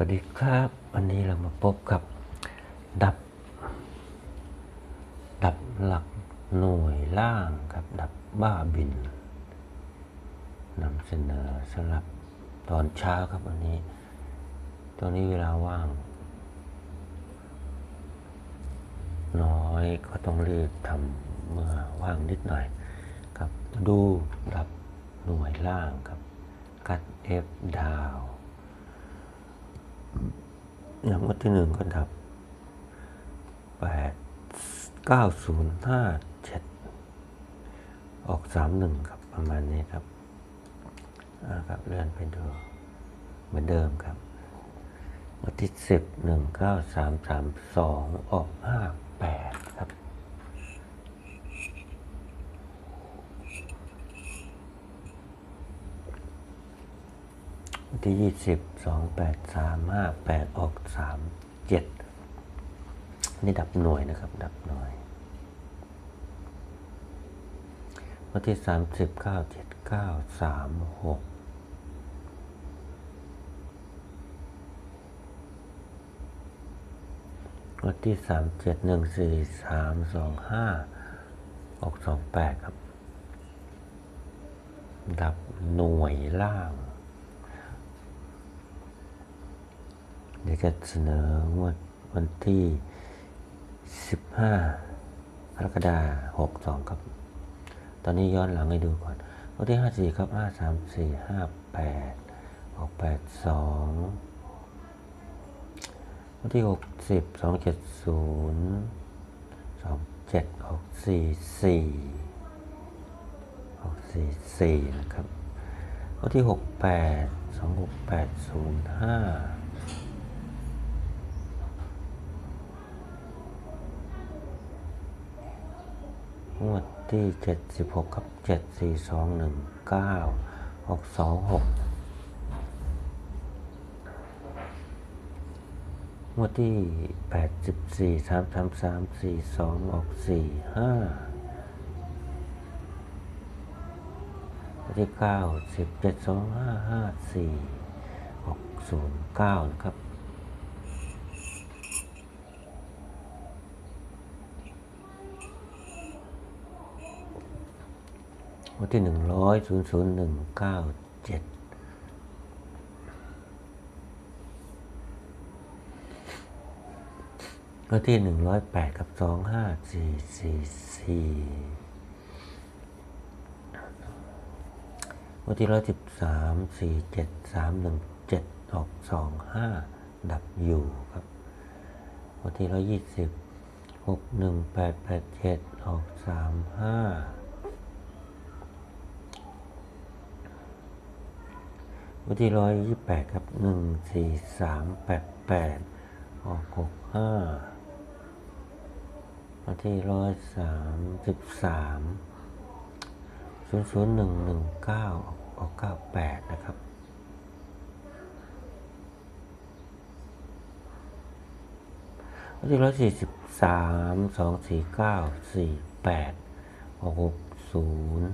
วัสดีครับ วันนี้เรามาพบกับดับ ดับหลักหน่วยล่างครับ ดับบ้าบินนำเสนอสำหรับตอนเช้าครับวันนี้ ตอนนี้เวลาว่าง น้อยก็ต้องรีบทำเมื่อว่างนิดหน่อยครับ ดูดับหน่วยล่างครับ กัดเอฟดาว อย่างวัดที่หนึ่งก็ดับแปดเก้าศูนย์ห้าเจ็ดออกสามหนึ่งครับประมาณนี้ครับอ่าครับเลื่อนไปดูเหมือนเดิมครับวันที่สิบหนึ่งเก้าสามสามสองออกห้าแปดครับ วันที่ยี่สิบสองแปดสามห้าแปดออกสามเจ็ดนี่ดับหน่วยนะครับ ดับหน่วย วันที่สามสิบเก้าเจ็ดเก้าสามหกวันที่สามเจ็ดหนึ่งสี่สามสองห้าออกสองแปดครับ ดับหน่วยล่าง เดี๋ยวจะเสนองวดวันที่ 15กรกฎาคม62ครับ ตอนนี้ย้อนหลังให้ดูก่อน วันที่ 54 ครับ 5 3 4 5 8ออก82 วันที่ 60 2 7 0 2 7ออก44ออก44 นะครับ วันที่ 68 2 6 8 0 5 งวดที่ 76กับ 7 4 2 1 9 6 2 6งวดที่ 84 3 3 3 4 2 ออก 4 5ที่9 10 7 2 5 5 4ออก0 9 นะครับ วันที่หนึ่งร้อยศูนย์ศูนย์หนึ่งเก้าเจ็ดวันที่หนึ่งร้อยแปดกับสองห้าสี่สี่สี่วันที่ร้อยสิบสามสี่เจ็ดสามหนึ่งเจ็ดออกสองห้าดับอยู่ครับ วันที่ร้อยยี่สิบหกหนึ่งแปดแปดเจ็ดออกสามห้า วันที่ร้อยยี่แปดครับหนึ่งสี่สามแปดแปดออกหกห้าวันที่ร้อยสามสิบสามศูนย์ศูนย์หนึ่งหนึ่งเก้าออกเก้าแปดนะครับวันที่ร้อยสี่สิบสามสองสี่เก้าสี่แปดออกหกศูนย์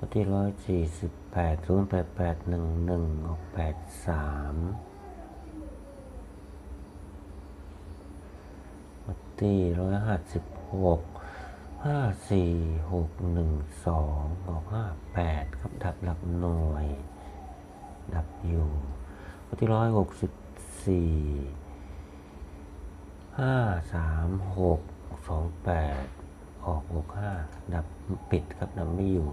วันที่ร้อยสี่สิบแปดศูนย์แปดแปดหนึ่งหนึ่งออกแปดสามวันที่ร้อยห้าสิบหกห้าสี่หกหนึ่งสองออกห้าแปดครับดับหลักหน่วย ดับอยู่วันที่ร้อยหกสิบสี่ห้าสามหกสองแปดออกหกห้าดับปิดครับดับไม่อยู่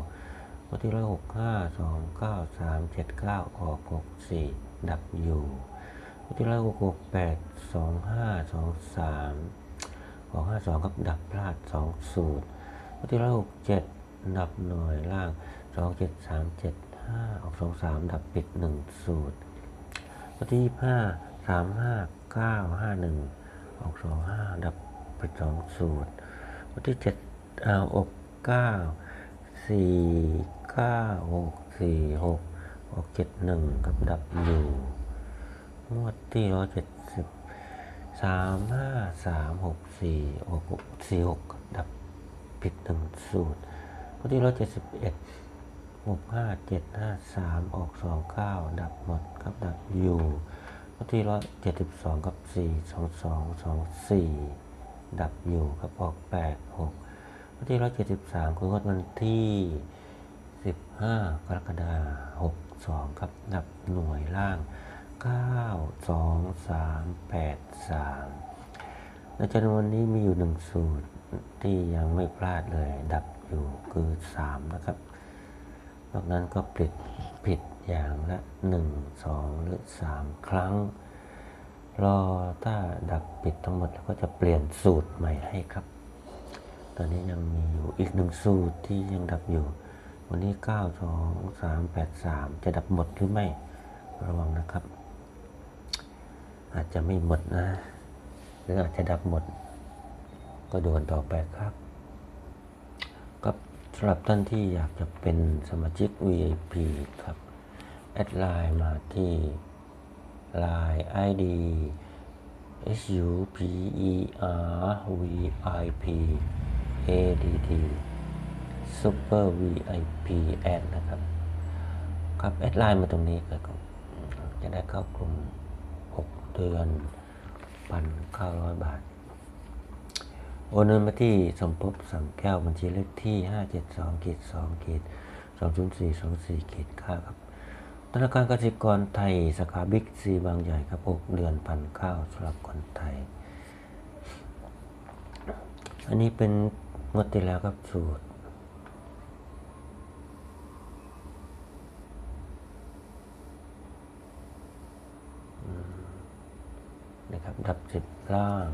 วันที่ร้อยหกห้าสองเก้าสามเจ็ดเก้าออกหกสี่ดับอยู่วันที่ร้อยหกหกแปดสองห้าสองสามออกห้าสองครับดับพลาดสองสูตรวันที่ร้อยหกเจ็ดดับหน่วยล่างสองเจ็ดสามเจ็ดห้าออกสองสามดับปิดหนึ่งสูตรวันที่ยี่ห้าสามห้าเก้าห้าหนึ่งออกสองห้าดับไปสองสูตรวันที่เจ็ดเอาอกเก้าสี่ เก้าหกสี่หกออกเจ็ดหนึ่งกับดับอยู่งวดที่ร้อยเจ็ดสิบสามห้าสามหกสี่ออกหกสี่หกดับปิดหนึ่งสูตรวันที่ร้อยเจ็ดสิบเอ็ดหกห้าเจ็ดห้าสามออกสองเก้าดับหมดครับดับอยู่วันวันที่ร้อยเจ็ดสิบสองกับสี่สองสองสองสี่ดับอยู่ครับออกแปดหกวันที่ร้อยเจ็ดสิบสามคืองวดวันที่ สิบห้ากรกฎาหกสองครับดับหน่วยล่างเก้าสองสามแปดสามในจำนวนนี้มีอยู่หนึ่งสูตรที่ยังไม่พลาดเลย ดับอยู่คือสามนะครับ นอกนั้นก็ปิดผิดอย่างละหนึ่งสองหรือสามครั้ง รอถ้าดับปิดทั้งหมดแล้วก็จะเปลี่ยนสูตรใหม่ให้ครับ ตอนนี้ยังมีอยู่อีกหนึ่งสูตรที่ยังดับอยู่ วันนี้ 9 2 3 8 3 จะดับหมดหรือไม่ ระวังนะครับ อาจจะไม่หมดนะ หรืออาจจะดับหมด ก็โดนต่อไปครับครับสำหรับท่านที่อยากจะเป็นสมาชิก VIP ครับ add Line มาที่ Line ID S U P E R V I P A D D Super VIP แอดนะครับ ครับแอดไลน์มาตรงนี้ก็จะได้เข้ากลุ่ม 6 เดือนพันเก้าร้อยบาท โอนเงินมาที่สมภพสังแก้วบัญชีเลขที่ 572ขีด2ขีด20424ขีดค่าครับธนาคารกสิกรไทยสาขาบิ๊กซีบางใหญ่ครับ 6 เดือนพันข้าวสำหรับคนไทย อันนี้เป็นงวดที่แล้วครับสูตร นะครับ ดับสิบ ล่าง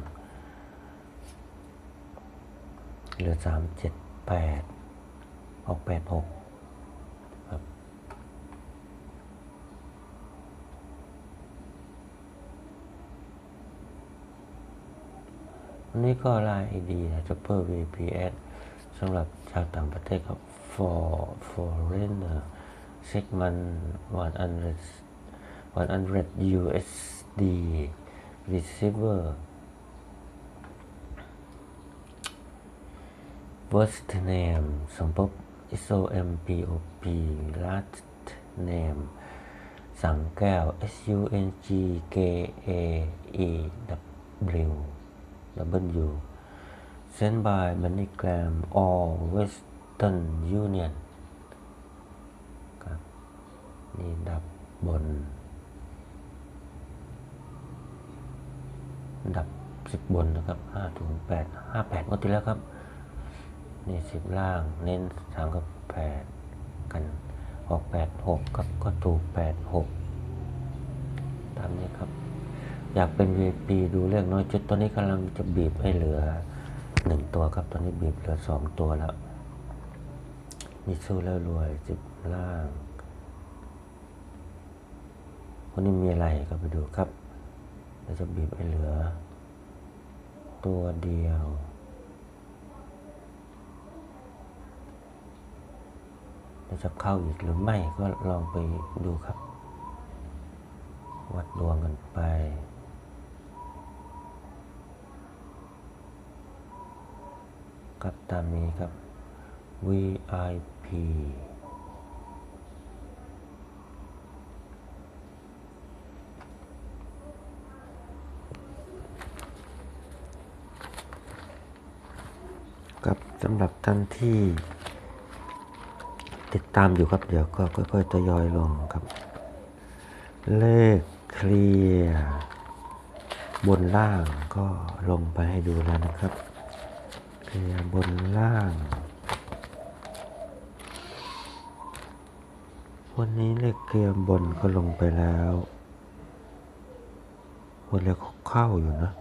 เหลือสามเจ็ดแปดออกแปดหกครับวันนี้ก็ลน์ไอดีนะ Super VPS สำหรับชาวต่างประเทศครับ for foreigner segment 100 100 USD receiver first name สมภพ ISO MPOP last name สังแก้ว S U N G K A E W W sent by MoneyGram or Western Union ครับ นี่ดับบน ดับสิบบนนะครับห้าถึงแปดห้าแปดงวดที่แล้วครับนี่สิบล่างเน้นสามกับแปดกันออกแปดหกครับก็ถูกแปดหกตามนี้ครับ อยากเป็น VP ดูเลขน้อยจุดตอนนี้กำลังจะบีบให้เหลือหนึ่งตัวครับ ตอนนี้บีบเหลือสองตัวแล้วมีสู้แล้วรวยสิบล่างวันนี้มีอะไรก็ไปดูครับ เราจะบีบให้เหลือ ตัวเดียว เราจะเข้าอีกหรือไม่ก็ลองไปดูครับ วัดดวงกันไปกับตามนี้ครับ VIP ครับ สำหรับท่านที่ ติดตามอยู่ครับ เดี๋ยวก็ค่อยๆทยอยลงครับ เลขเคลียร์บนล่างก็ลงไปให้ดูแล้วนะครับ เคลียร์บนล่าง วันนี้เลขเคลียร์บนก็ลงไปแล้ว วันแล้วเข้าอยู่นะ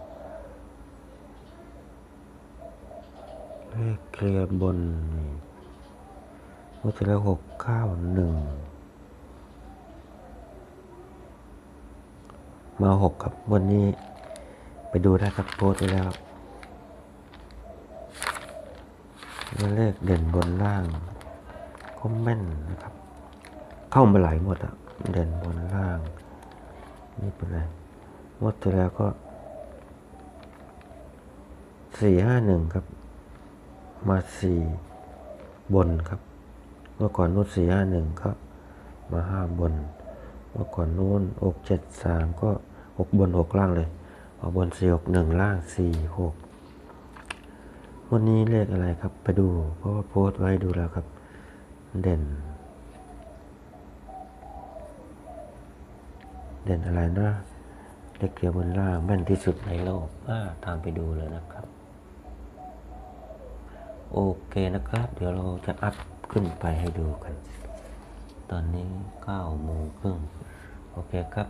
เลขเคลียร์บนวันที่แล้วหกเก้าหนึ่งมาหกครับ วันนี้ไปดูได้ครับโพสไว้แล้วเลขเด่นบนล่างก็แม่นนะครับ เข้ามาหลายหมดอะเด่นบนล่าง นี่เป็นไรวดที่แล้วก็สี่ห้าหนึ่งครับ มาสี่บนครับ เมื่อก่อนนู้นสี่ห้าหนึ่งก็มาห้าบน เมื่อก่อนนู้นอกเจ็ดสามก็หกบนหกล่างเลยออกบนสี่หกหนึ่งล่างสี่หกวันนี้เลขอะไรครับ ไปดู เพราะว่าโพสต์ไว้ดูแล้วครับ เด่น เด่นอะไรนะเลขเกียวบนล่างแม่นที่สุดในโลกอ่าตามไปดูเลยนะครับ โอเคนะครับ เดี๋ยวเราจะอัพขึ้นไปให้ดูกัน ตอนนี้9โมงครึ่งโอเคครับ